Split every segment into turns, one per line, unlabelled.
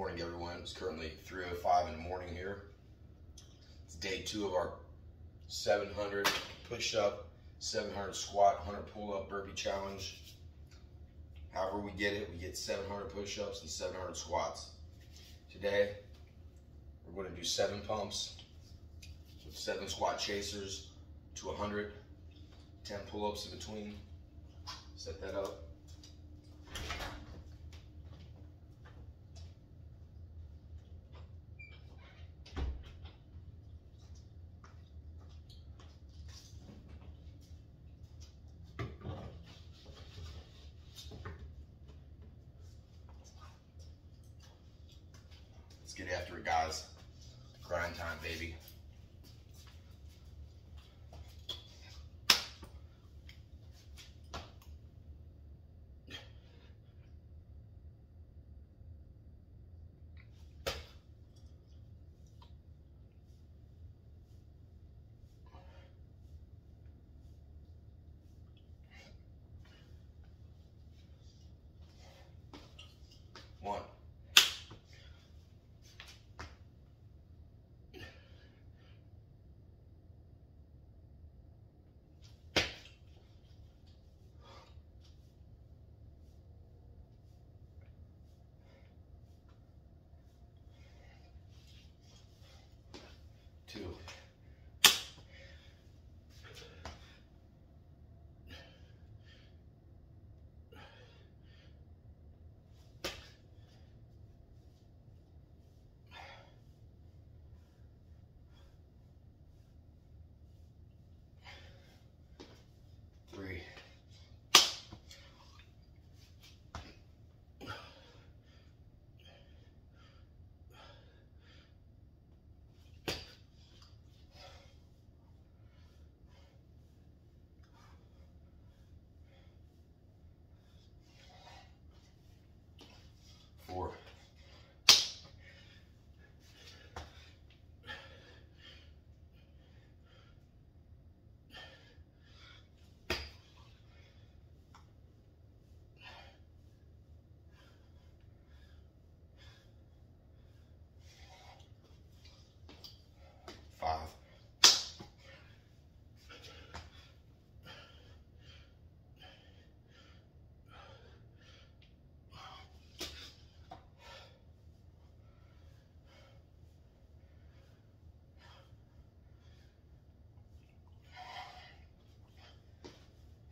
morning, everyone. It's currently 3.05 in the morning here. It's day two of our 700 push-up, 700 squat, 100 pull-up burpee challenge. However we get it, we get 700 push-ups and 700 squats. Today, we're going to do seven pumps with seven squat chasers to 100, 10 pull-ups in between. Set that up.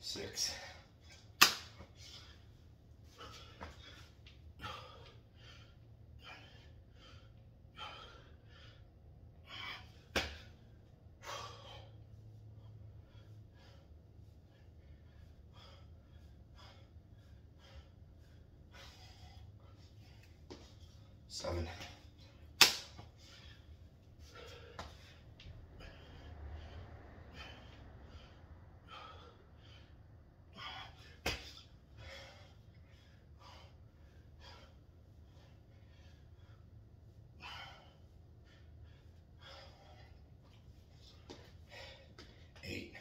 Six. Seven. Eight.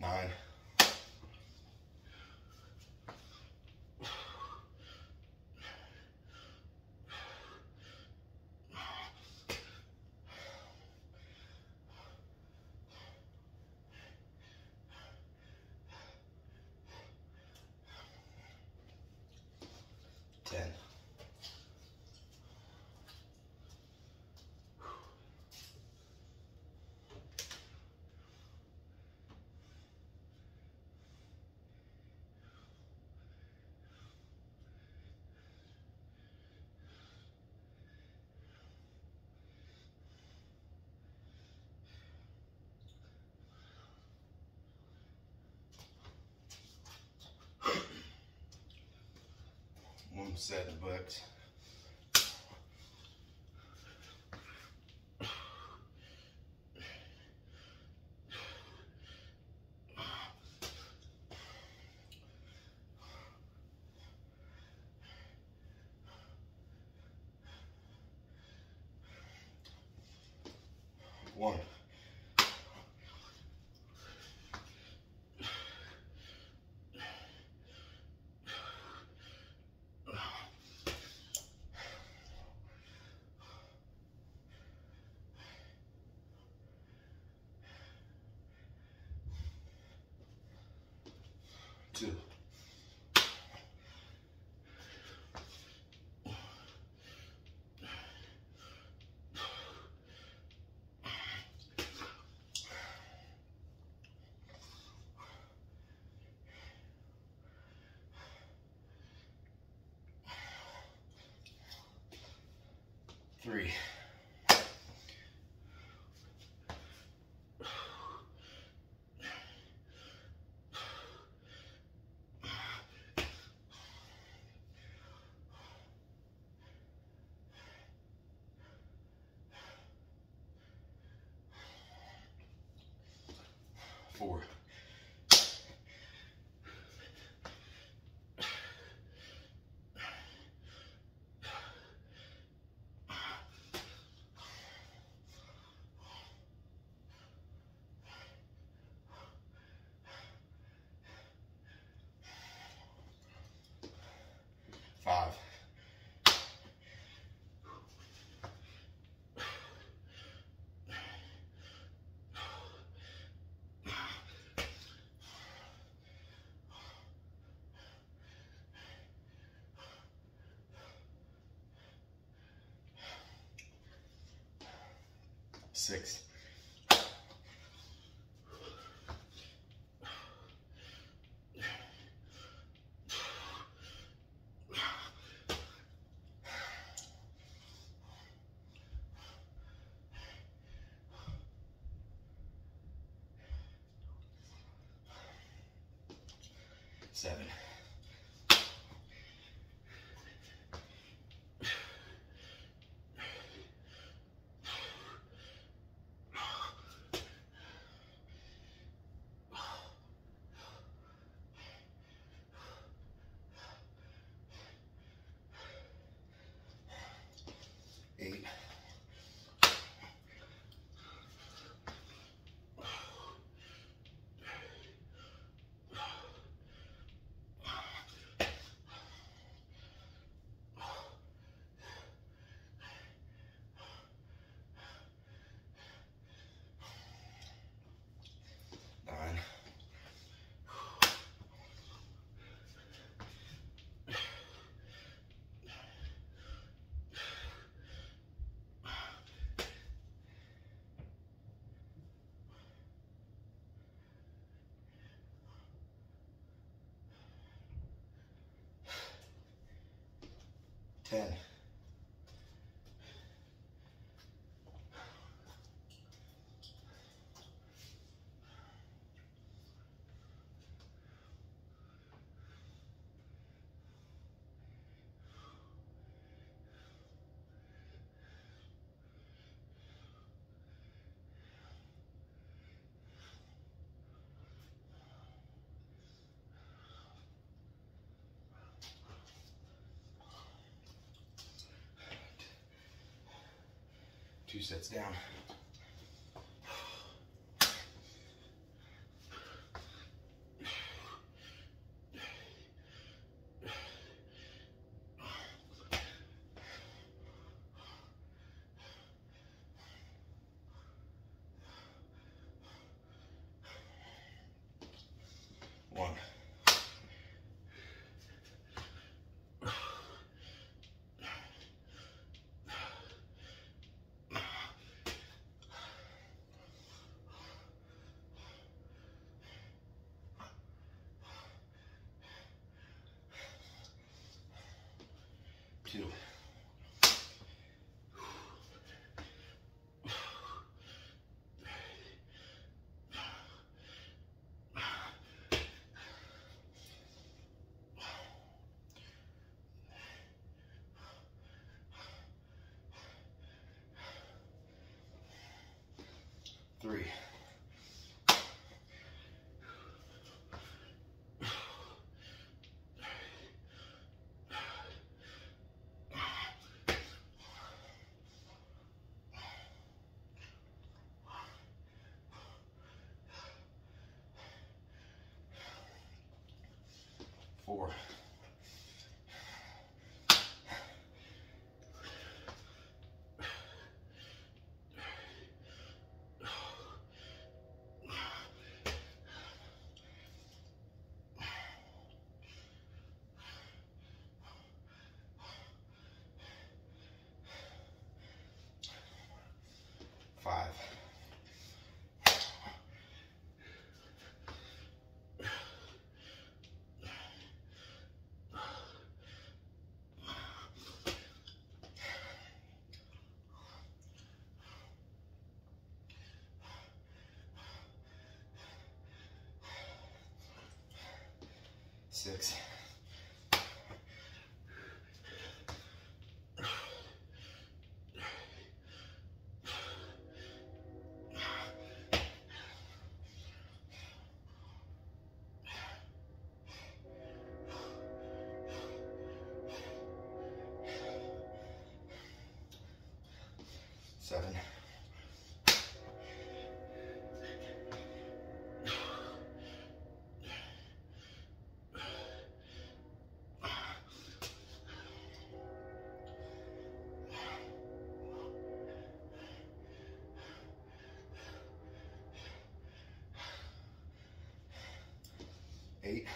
Nine. Ten. One set booked. two. Three. Four. Five. Six. Seven. 10. Two sets down. Two. Three. Four. Six. Seven. Eight.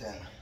10.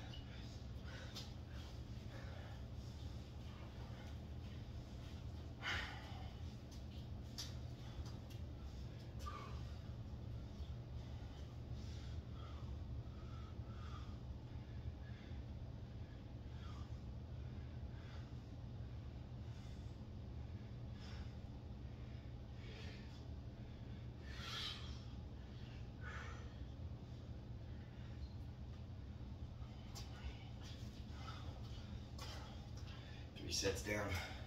Sets down.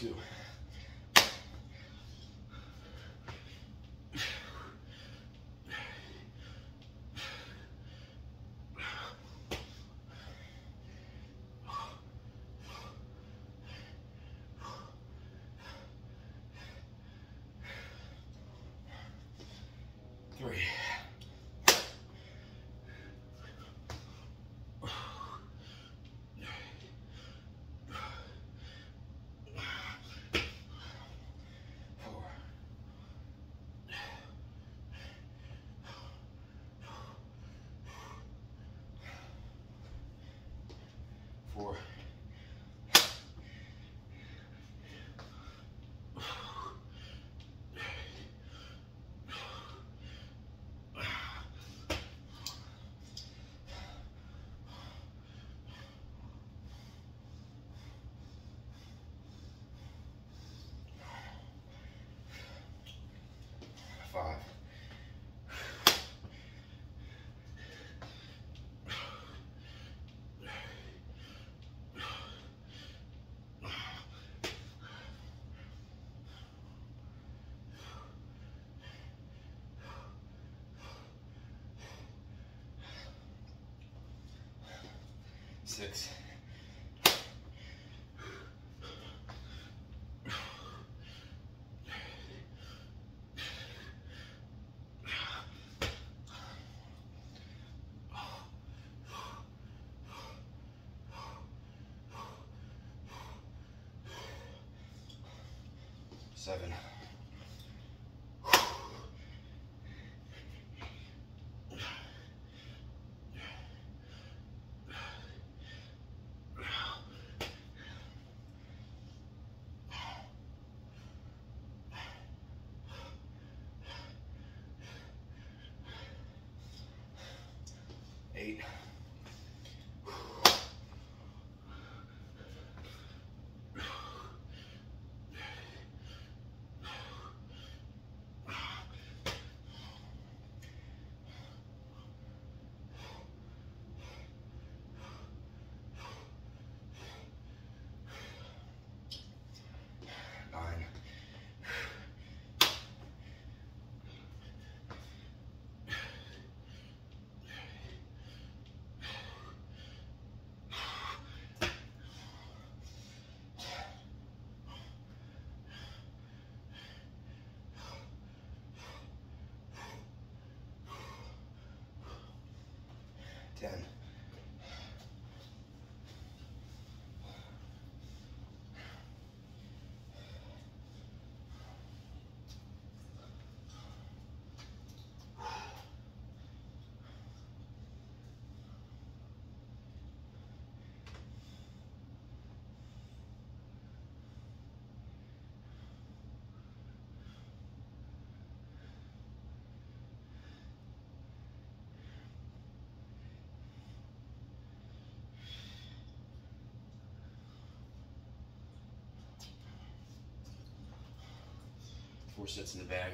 Two. Three. Four. Four. Five. Six. Seven. 10. Four sets in the bag.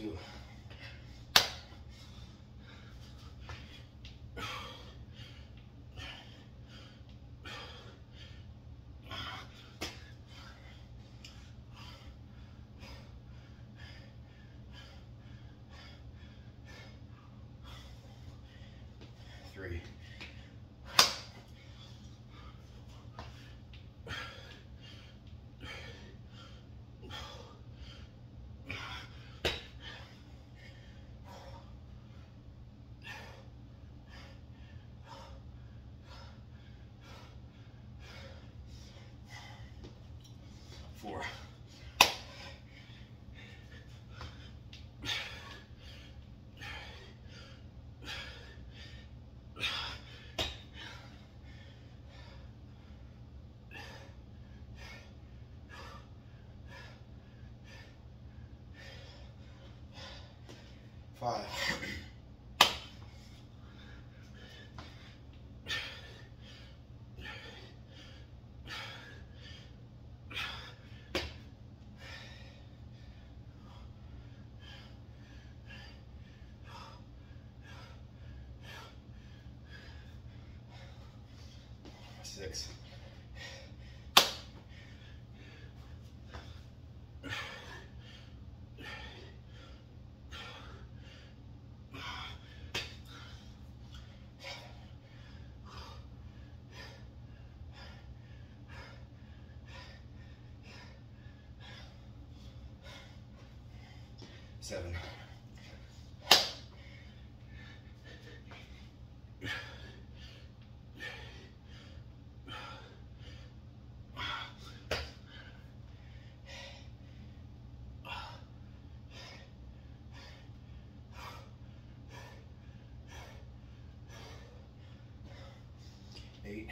Two. Three. Four. Five. Six. Seven. Eight.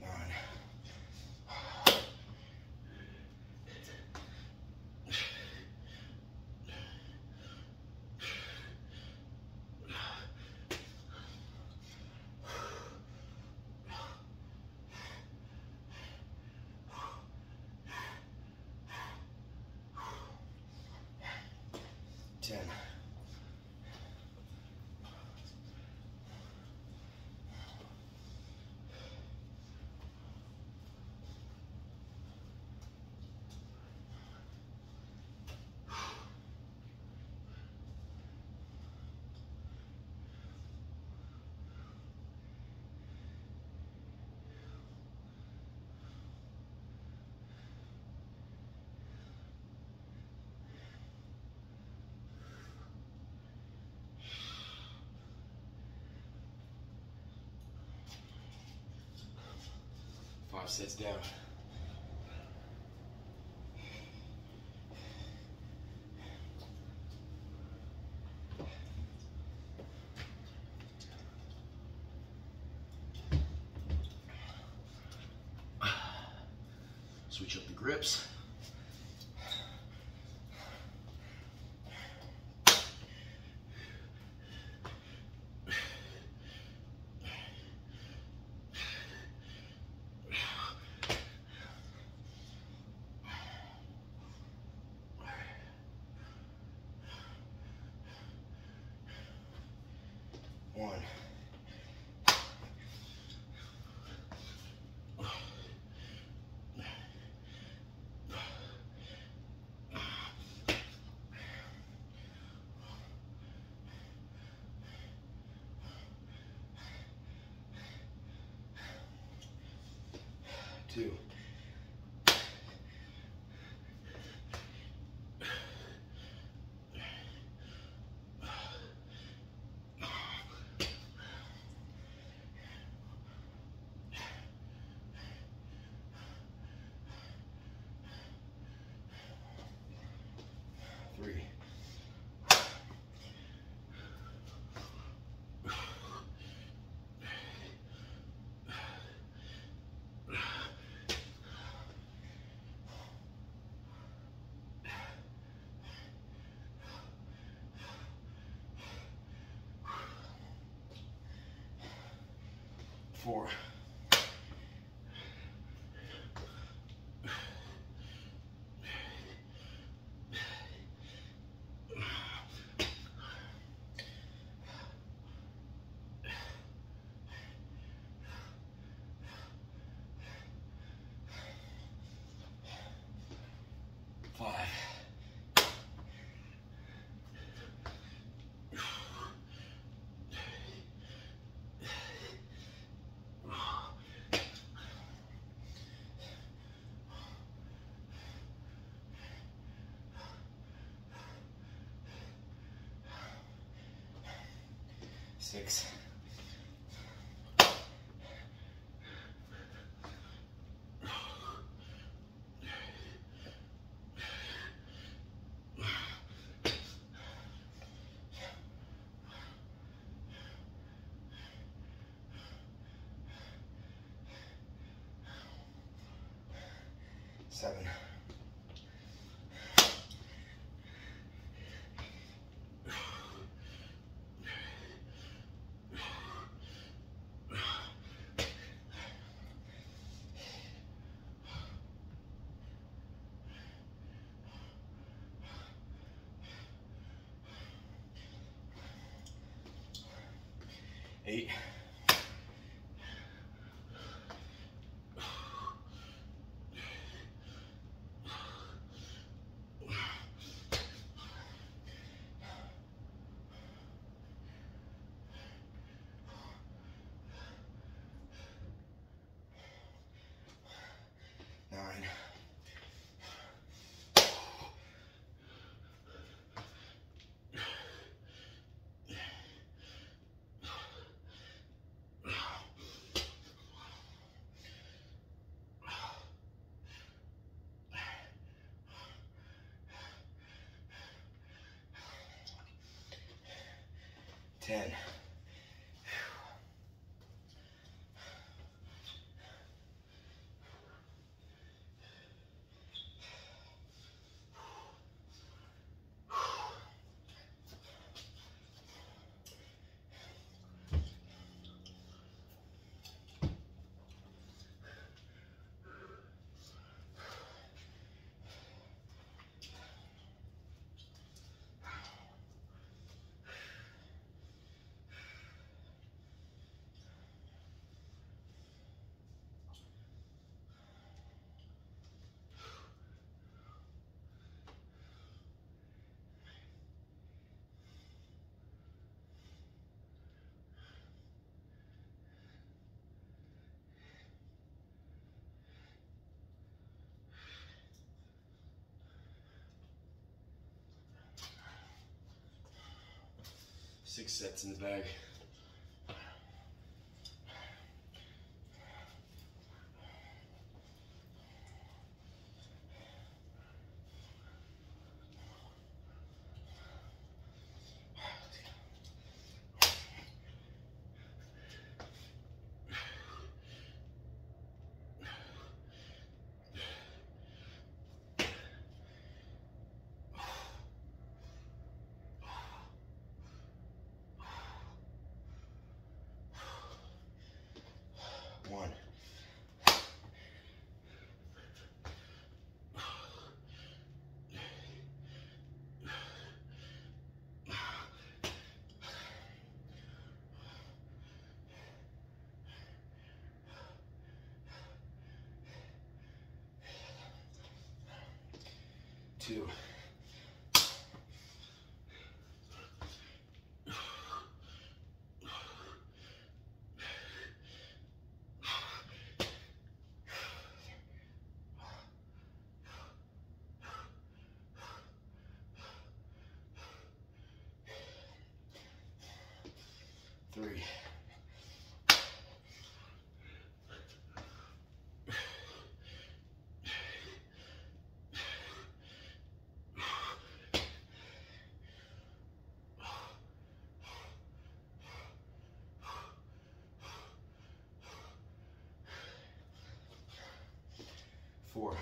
Nine. Ten. Five sets down. Switch up the grips. One. Two, three, four, five, six, seven, eight, 10. Six sets in the bag. two. Three. four,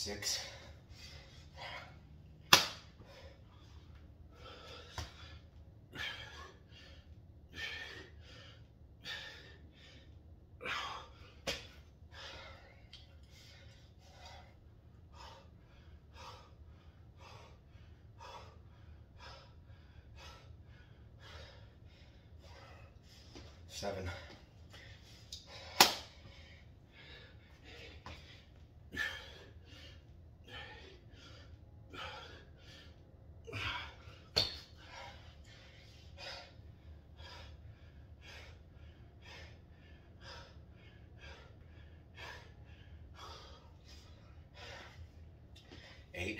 six, seven, eight,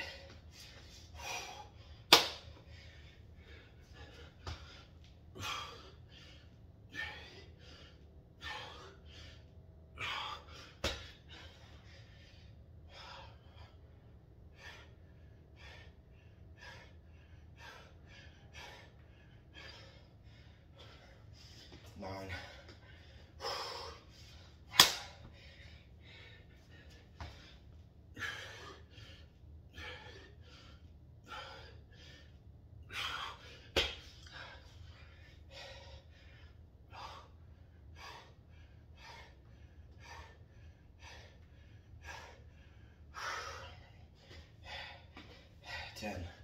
10.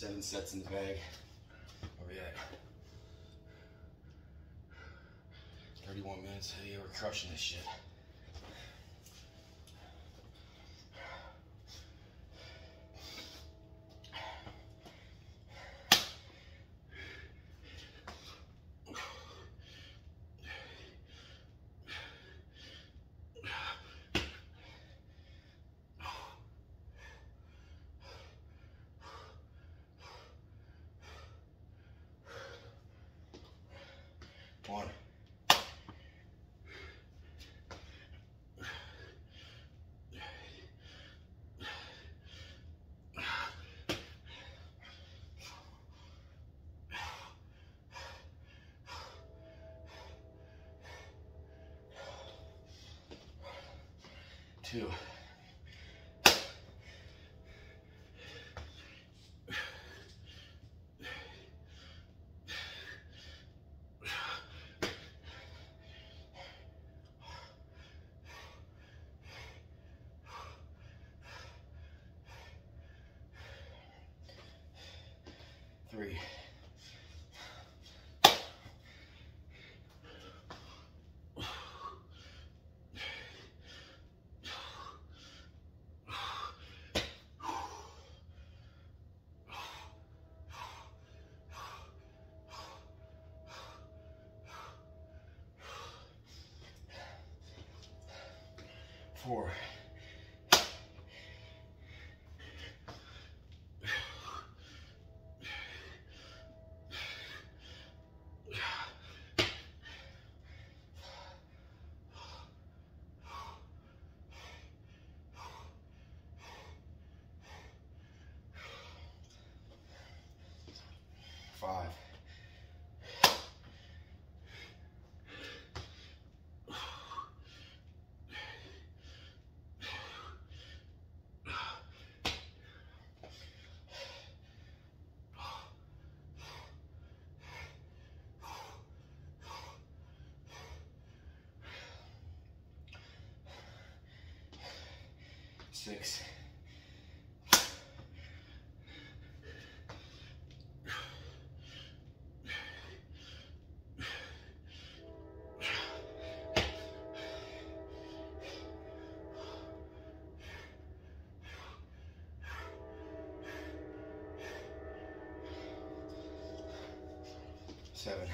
Seven sets in the bag. Where we at? 31 minutes. Hey, we're crushing this shit. Two. Three. four. Five. Six. Seven.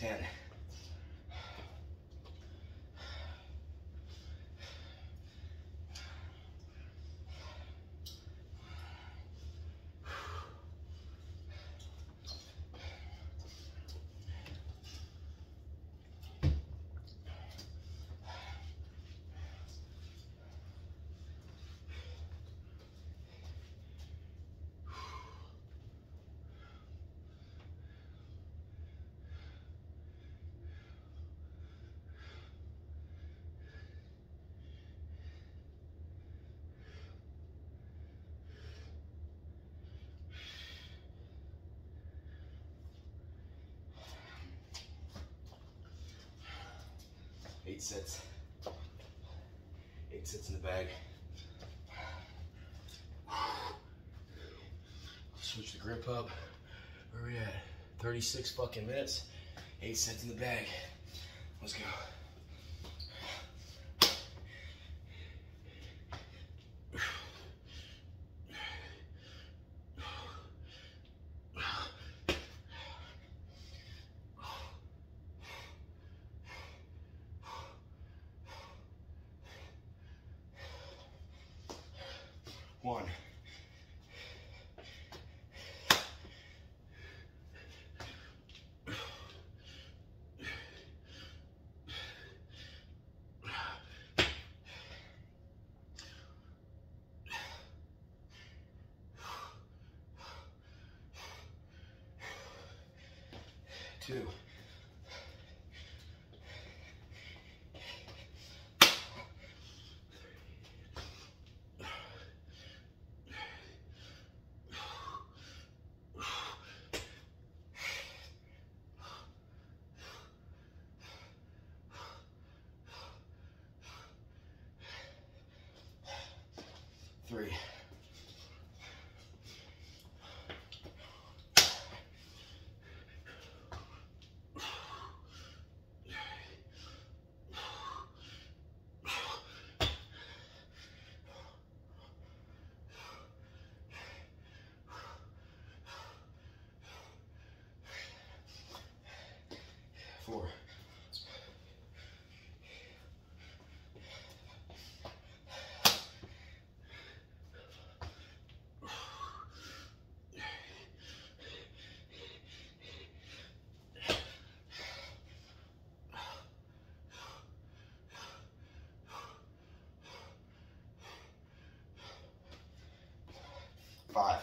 10. Eight sets. Eight sets in the bag. Switch the grip up. Where we at? 36 fucking minutes. Eight sets in the bag. Let's go. Two. Five.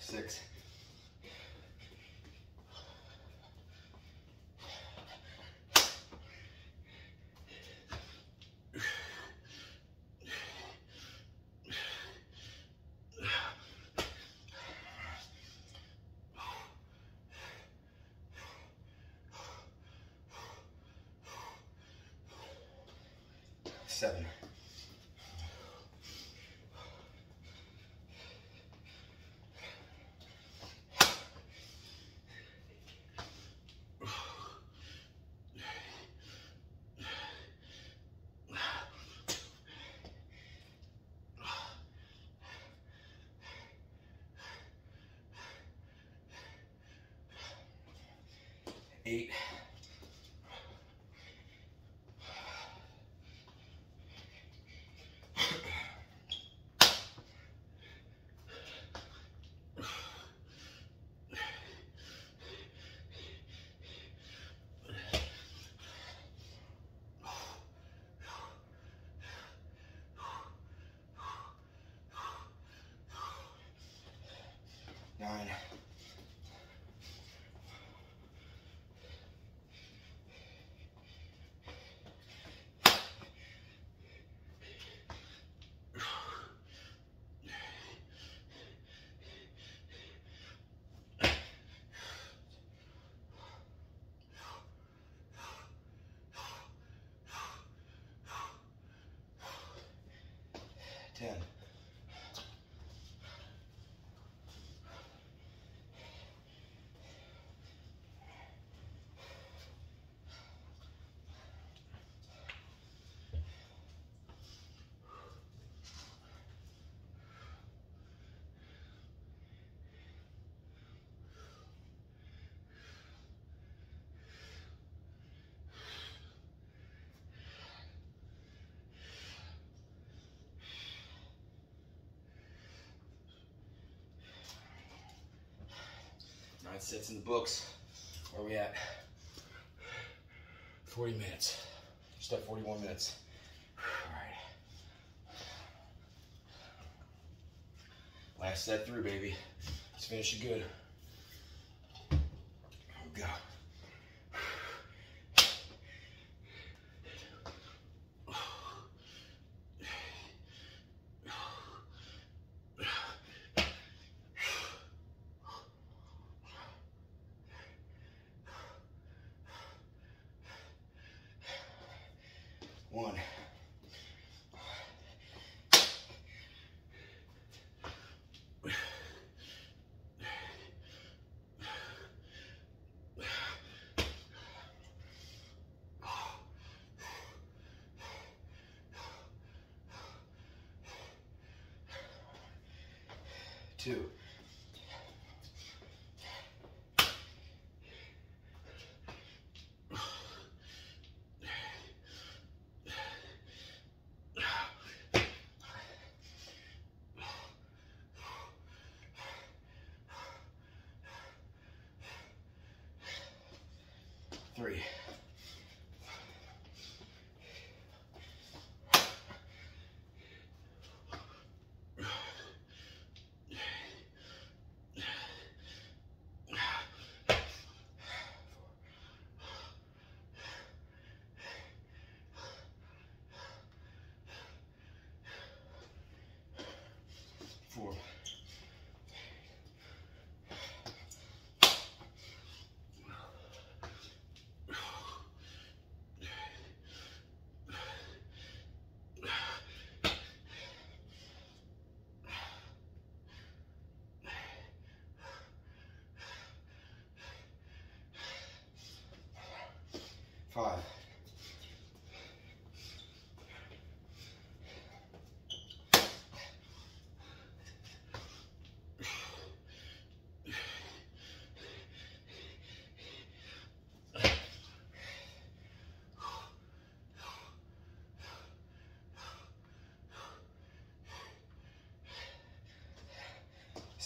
Six. Seven. Eight. Nine. Ten. Sets in the books. Where are we at? 40 minutes. Just at 41 minutes. All right. Last set through, baby. Let's finish it good. Two.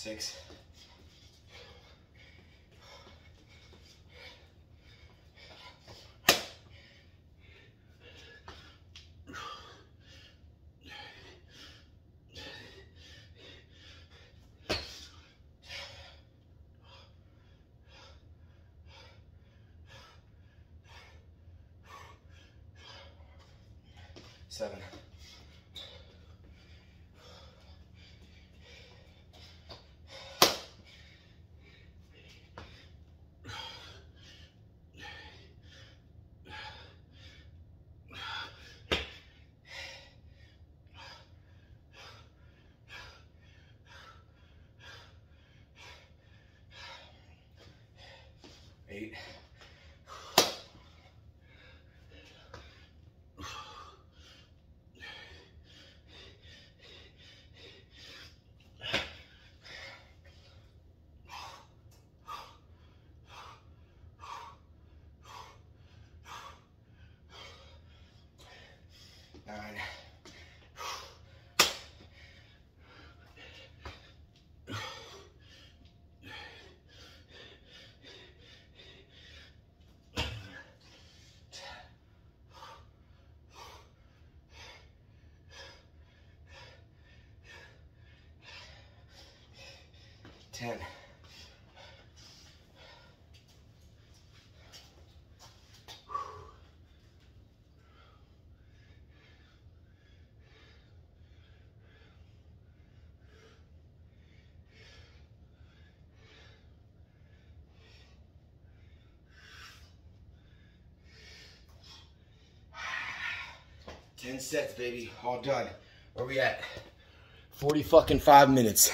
six. Seven. Eight. 10. Ten sets, baby. All done. Where we at? 40 fucking five minutes.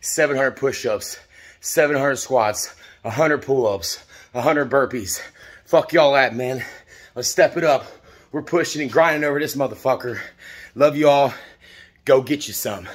700 push-ups, 700 squats, 100 pull-ups, 100 burpees. Fuck y'all at, man. Let's step it up. We're pushing and grinding over this motherfucker. Love you all. Go get you some.